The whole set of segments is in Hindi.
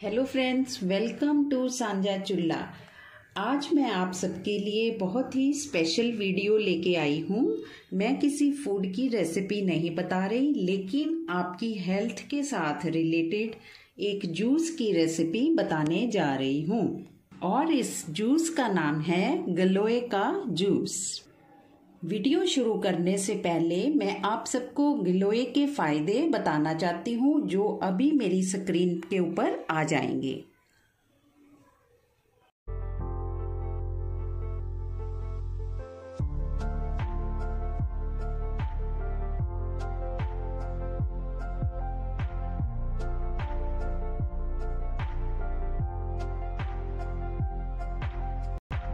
हेलो फ्रेंड्स वेलकम टू सांझा चुल्ला आज मैं आप सबके लिए बहुत ही स्पेशल वीडियो लेके आई हूँ। मैं किसी फ़ूड की रेसिपी नहीं बता रही, लेकिन आपकी हेल्थ के साथ रिलेटेड एक जूस की रेसिपी बताने जा रही हूँ। और इस जूस का नाम है गलोए का जूस वीडियो शुरू करने से पहले मैं आप सबको गिलोय के फ़ायदे बताना चाहती हूँ, जो अभी मेरी स्क्रीन के ऊपर आ जाएँगे।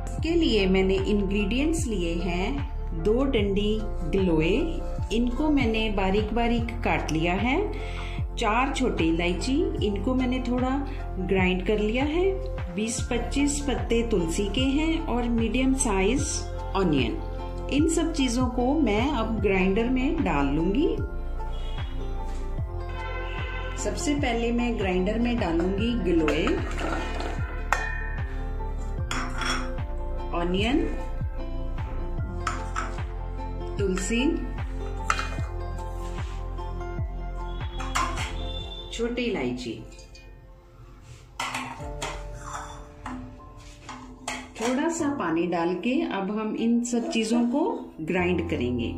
इसके लिए मैंने इंग्रेडिएंट्स लिए हैं। दो डंडी गिलोए इनको मैंने बारीक बारीक काट लिया है। चार छोटी इलायची, इनको मैंने थोड़ा ग्राइंड कर लिया है। 20-25 पत्ते तुलसी के हैं और मीडियम साइज़ ऑनियन। इन सब चीज़ों को मैं अब ग्राइंडर में डाल लूँगी। सबसे पहले मैं ग्राइंडर में डालूँगी गिलोए, ऑनियन तुलसी। छोटी इलायची। थोड़ा सा पानी डाल के अब हम इन सब चीज़ों को ग्राइंड करेंगे।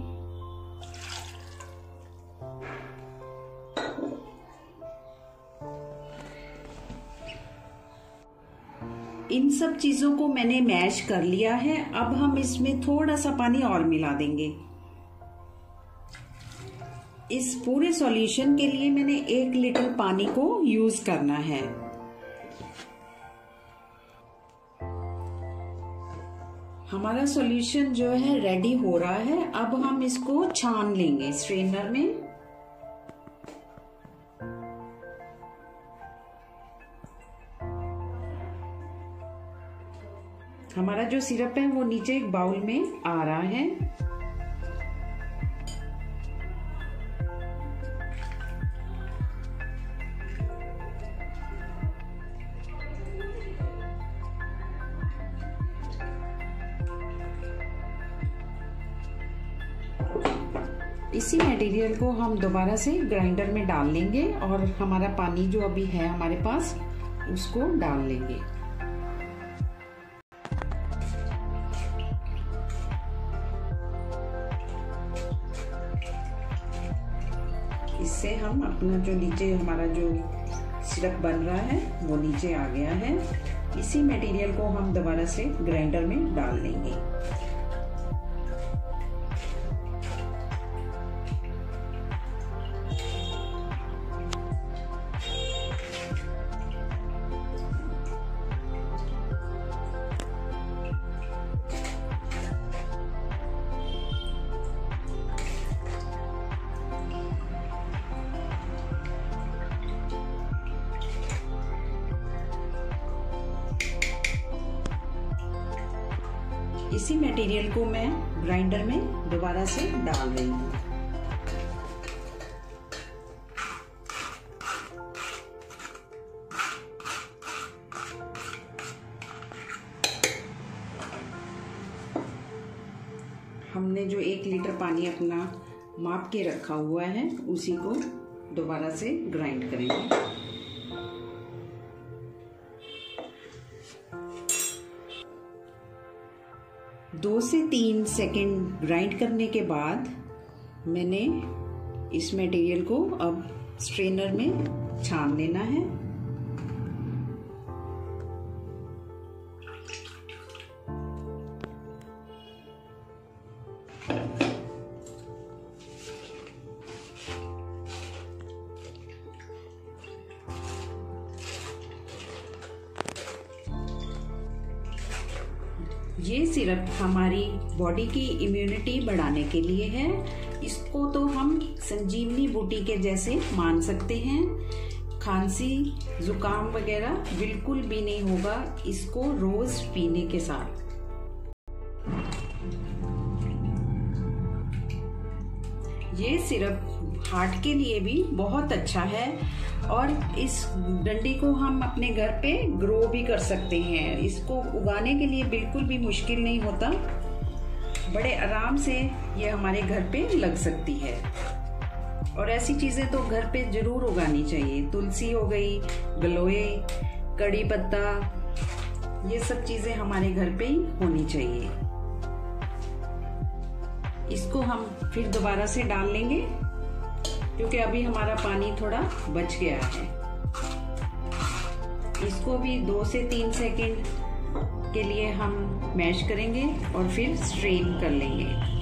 इन सब चीज़ों को मैंने मैश कर लिया है। अब हम इसमें थोड़ा सा पानी और मिला देंगे। इस पूरे सॉल्यूशन के लिए मैंने एक लीटर पानी को यूज़ करना है। हमारा सॉल्यूशन जो है रेडी हो रहा है। अब हम इसको छान लेंगे स्ट्रेनर में। हमारा जो सिरप है वो नीचे एक बाउल में आ रहा है। इसी मटेरियल को हम दोबारा से ग्राइंडर में डाल लेंगे और हमारा पानी जो अभी है हमारे पास, उसको डाल लेंगे। इससे हम अपना जो नीचे हमारा जो सिरप बन रहा है, वो नीचे आ गया है। इसी मटेरियल को हम दोबारा से ग्राइंडर में डाल लेंगे। इसी मटेरियल को मैं ग्राइंडर में दोबारा से डाल रही हूँ। हमने जो एक लीटर पानी अपना माप के रखा हुआ है, उसी को दोबारा से ग्राइंड करेंगे। दो से तीन सेकंड ग्राइंड करने के बाद मैंने इस मटेरियल को अब स्ट्रेनर में छान लेना है। ये सिरप हमारी बॉडी की इम्यूनिटी बढ़ाने के लिए है। इसको तो हम संजीवनी बूटी के जैसे मान सकते हैं। खांसी, जुकाम वगैरह बिल्कुल भी नहीं होगा। इसको रोज पीने के साथ। ये सिरप हार्ट के लिए भी बहुत अच्छा है और इस डंडी को हम अपने घर पे ग्रो भी कर सकते हैं। इसको उगाने के लिए बिल्कुल भी मुश्किल नहीं होता। बड़े आराम से ये हमारे घर पे लग सकती है। और ऐसी चीज़ें तो घर पे ज़रूर उगानी चाहिए। तुलसी हो गई गलोए कड़ी पत्ता, ये सब चीज़ें हमारे घर पे ही होनी चाहिए। इसको हम फिर दोबारा से डाल लेंगे, क्योंकि अभी हमारा पानी थोड़ा बच गया है। इसको भी दो से तीन सेकेंड के लिए हम मैश करेंगे और फिर स्ट्रेन कर लेंगे।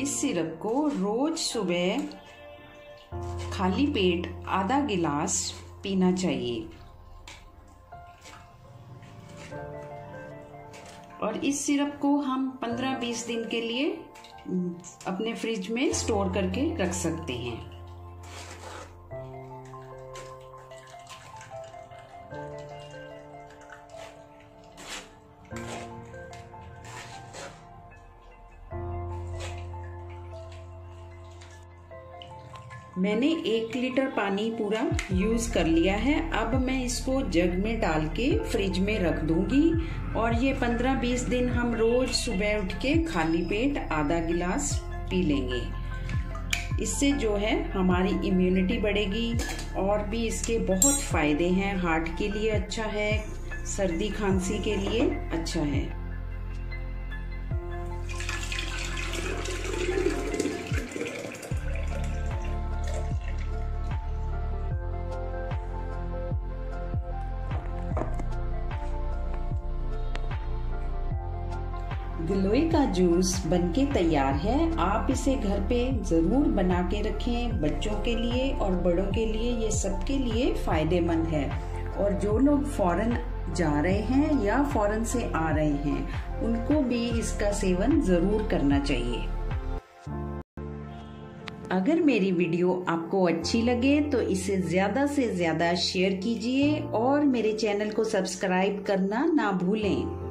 इस सिरप को रोज सुबह खाली पेट आधा गिलास पीना चाहिए। और इस सिरप को हम 15-20 दिन के लिए अपने फ्रिज में स्टोर करके रख सकते हैं। मैंने एक लीटर पानी पूरा यूज़ कर लिया है। अब मैं इसको जग में डाल के फ्रिज में रख दूँगी और ये 15-20 दिन हम रोज सुबह उठ के खाली पेट आधा गिलास पी लेंगे। इससे जो है हमारी इम्यूनिटी बढ़ेगी और भी इसके बहुत फ़ायदे हैं। हार्ट के लिए अच्छा है, सर्दी खांसी के लिए अच्छा है। गिलोय का जूस बनके तैयार है। आप इसे घर पे ज़रूर बना के रखें। बच्चों के लिए और बड़ों के लिए ये सबके लिए फ़ायदेमंद है। और जो लोग फॉरेन जा रहे हैं या फॉरेन से आ रहे हैं, उनको भी इसका सेवन ज़रूर करना चाहिए। अगर मेरी वीडियो आपको अच्छी लगे तो इसे ज़्यादा से ज़्यादा शेयर कीजिए और मेरे चैनल को सब्सक्राइब करना ना भूलें।